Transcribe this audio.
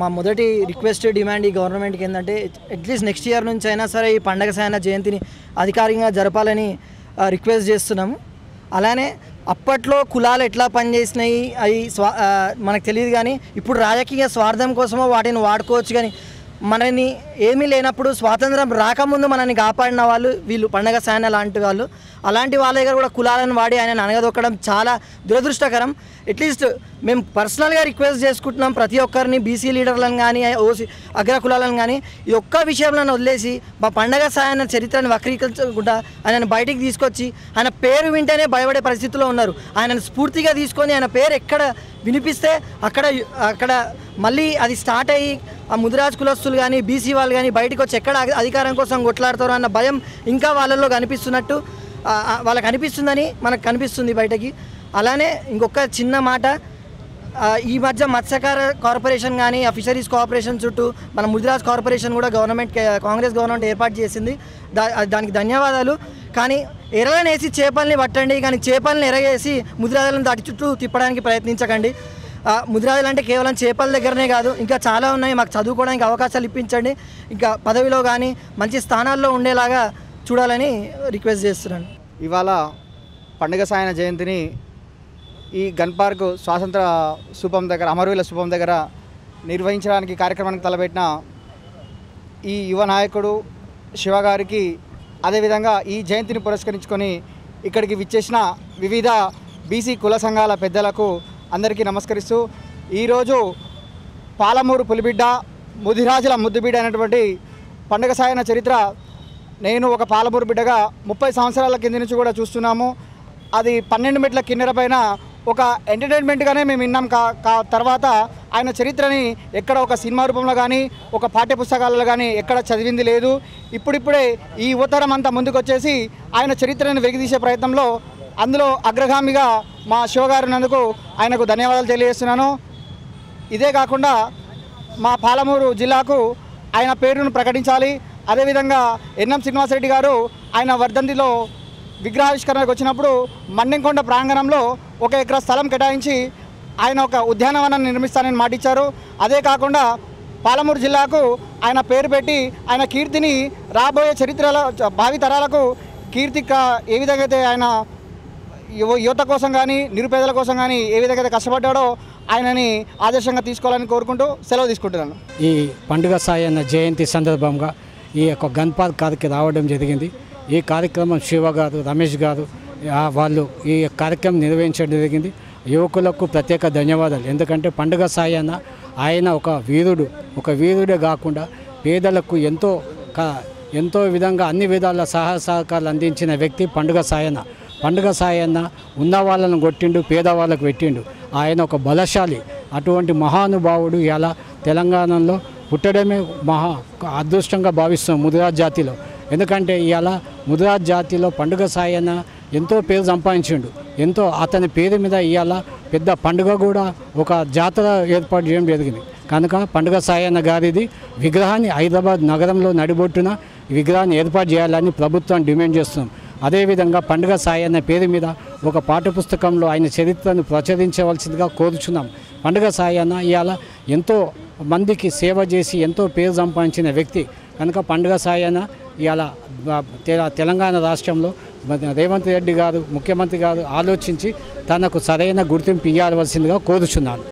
మా మొదటి request demand ఈ గవర్నమెంట్కి ఏంటంటే అట్లీస్ట్ నెక్స్ట్ ఇయర్ నుంచి అయినా సరే ఈ పండగ సాయన జయంతిని అధికారికంగా జరపాలని రిక్వెస్ట్ చేస్తున్నాము. అలానే అప్పట్లో కులాలు ఎట్లా పనిచేసినాయి అవి స్వా మనకు తెలియదు కానీ ఇప్పుడు రాజకీయ స్వార్థం కోసమో వాటిని వాడుకోవచ్చు కానీ మనని ఏమీ లేనప్పుడు స్వాతంత్రం రాకముందు మనల్ని కాపాడిన వాళ్ళు వీళ్ళు పండగ సాయన లాంటి వాళ్ళు. అలాంటి వాళ్ళ దగ్గర కూడా కులాలను వాడి ఆయన అనగదొక్కడం చాలా దురదృష్టకరం. అట్లీస్ట్ మేము పర్సనల్గా రిక్వెస్ట్ చేసుకుంటున్నాం ప్రతి ఒక్కరిని బీసీ లీడర్లను కానీ ఓసీ అగ్ర కులాలను కానీ ఈ ఒక్క విషయంలో వదిలేసి మా పండగ సాయన చరిత్రను వక్రీకరించకుండా ఆయనను బయటికి తీసుకొచ్చి ఆయన పేరు వింటేనే భయపడే పరిస్థితిలో ఉన్నారు. ఆయనను స్ఫూర్తిగా తీసుకొని ఆయన పేరు ఎక్కడ వినిపిస్తే అక్కడ అక్కడ మళ్ళీ అది స్టార్ట్ అయ్యి ఆ ముదిరాజ్ కులస్తులు కానీ బీసీ వాళ్ళు కానీ బయటకు వచ్చి ఎక్కడ అధికారం కోసం కొట్లాడతారో అన్న భయం ఇంకా వాళ్ళల్లో కనిపిస్తున్నట్టు వాళ్ళకు వాళ్ళకి అనిపిస్తుందని మనకు కనిపిస్తుంది బయటకి. అలానే ఇంకొక చిన్న మాట ఈ మధ్య మత్స్యకార కార్పొరేషన్ కానీ ఆ ఫిషరీస్ కార్పొరేషన్ చుట్టూ మన ముదిరాజ్ కార్పొరేషన్ కూడా గవర్నమెంట్ కాంగ్రెస్ గవర్నమెంట్ ఏర్పాటు చేసింది. దా దానికి ధన్యవాదాలు. కానీ ఎర్రలను వేసి చేపల్ని పట్టండి కానీ చేపల్ని ఎరగేసి ముదిరాజులను దాటి చుట్టూ తిప్పడానికి ప్రయత్నించకండి. ముదిరాజులు అంటే కేవలం చేపల దగ్గరనే కాదు ఇంకా చాలా ఉన్నాయి. మాకు చదువుకోవడానికి అవకాశాలు ఇప్పించండి. ఇంకా పదవిలో కానీ మంచి స్థానాల్లో ఉండేలాగా చూడాలని రిక్వెస్ట్ చేస్తున్నాను. ఇవాళ పండుగ సాయన జయంతిని ఈ గన్ పార్క్ స్వాతంత్ర స్థూపం దగ్గర అమరవీల స్థూపం దగ్గర నిర్వహించడానికి కార్యక్రమానికి తలపెట్టిన ఈ యువ నాయకుడు శివ గారికి అదేవిధంగా ఈ జయంతిని పురస్కరించుకొని ఇక్కడికి విచ్చేసిన వివిధ బీసీ కుల సంఘాల పెద్దలకు అందరికీ నమస్కరిస్తూ ఈరోజు పాలమూరు పులిబిడ్డ ముదిరాజుల ముద్దుబిడ్డ అయినటువంటి పండుగ సాయన చరిత్ర నేను ఒక పాలమూరు బిడ్డగా ముప్పై సంవత్సరాల కింద నుంచి కూడా చూస్తున్నాము. అది పన్నెండు మెట్ల కిన్నెర పైన ఒక ఎంటర్టైన్మెంట్గానే మేము విన్నాం కా కా తర్వాత ఆయన చరిత్రని ఎక్కడ ఒక సినిమా రూపంలో కానీ ఒక పాఠ్య పుస్తకాలలో కానీ ఎక్కడ చదివింది లేదు. ఇప్పుడిప్పుడే ఈ యువతరం అంతా ముందుకు వచ్చేసి ఆయన చరిత్రను వెగిదీసే ప్రయత్నంలో అందులో అగ్రగామిగా మా శివగారు నందుకు ఆయనకు ధన్యవాదాలు తెలియజేస్తున్నాను. ఇదే కాకుండా మా పాలమూరు జిల్లాకు ఆయన పేరును ప్రకటించాలి. అదేవిధంగా ఎన్ఎం శ్రీనివాసరెడ్డి గారు ఆయన వర్ధంతిలో విగ్రహావిష్కరణకు వచ్చినప్పుడు మండెంకొండ ప్రాంగణంలో ఒక ఎకరా స్థలం కేటాయించి ఆయన ఒక ఉద్యానవనాన్ని నిర్మిస్తానని మాటిచ్చారు. అదే కాకుండా పాలమూరు జిల్లాకు ఆయన పేరు పెట్టి ఆయన కీర్తిని రాబోయే చరిత్రలో భావితరాలకు కీర్తి ఏ విధంగా అయితే ఆయన యువత కోసం కానీ నిరుపేదల కోసం కానీ ఏ విధంగా కష్టపడ్డాడో ఆయనని ఆదర్శంగా తీసుకోవాలని కోరుకుంటూ సెలవు తీసుకుంటున్నాను. ఈ పండుగ సాయన్న జయంతి సందర్భంగా ఈ యొక్క గన్ పార్క్ రావడం జరిగింది. ఈ కార్యక్రమం శివ గారు రమేష్ గారు వాళ్ళు ఈ కార్యక్రమం నిర్వహించడం జరిగింది. యువకులకు ప్రత్యేక ధన్యవాదాలు. ఎందుకంటే పండుగ సాయన్న ఆయన ఒక వీరుడు. ఒక వీరుడే కాకుండా పేదలకు ఎంతో క- ఎంతో విధంగా అన్ని విధాల సహాయ సహకారాలు అందించిన వ్యక్తి పండుగ సాయన పండుగ సాయన్న ఉన్న వాళ్ళను కొట్టిండు పేదవాళ్ళకు పెట్టిండు. ఆయన ఒక బలశాలి. అటువంటి మహానుభావుడు ఇలా తెలంగాణలో పుట్టడమే మహా అదృష్టంగా భావిస్తాం ముదిరాజ్ జాతిలో. ఎందుకంటే ఇవాళ ముదిరాజ్ జాతిలో పండుగ సాయన్న ఎంతో పేరు సంపాదించిండు. ఎంతో అతని పేరు మీద ఇవాళ పెద్ద పండుగ కూడా ఒక జాతర ఏర్పాటు చేయడం జరిగింది. కనుక పండుగ సాయన్న గారిది విగ్రహాన్ని హైదరాబాద్ నగరంలో నడిబొట్టున విగ్రహాన్ని ఏర్పాటు చేయాలని ప్రభుత్వం డిమాండ్ చేస్తున్నాం. అదేవిధంగా పండుగ సాయి అనే పేరు మీద ఒక పాఠ్యపుస్తకంలో ఆయన చరిత్రను ప్రచురించవలసిందిగా కోరుచున్నాం. పండుగ సాయి అన్న ఇవాళ ఎంతో మందికి సేవ చేసి ఎంతో పేరు సంపాదించిన వ్యక్తి. కనుక పండుగ సాయన్న ఇవాళ తె- తెలంగాణ రాష్ట్రంలో రేవంత్ రెడ్డి గారు ముఖ్యమంత్రి గారు ఆలోచించి తనకు సరైన గుర్తింపు ఇవ్వవలసిందిగా కోరుచున్నాను.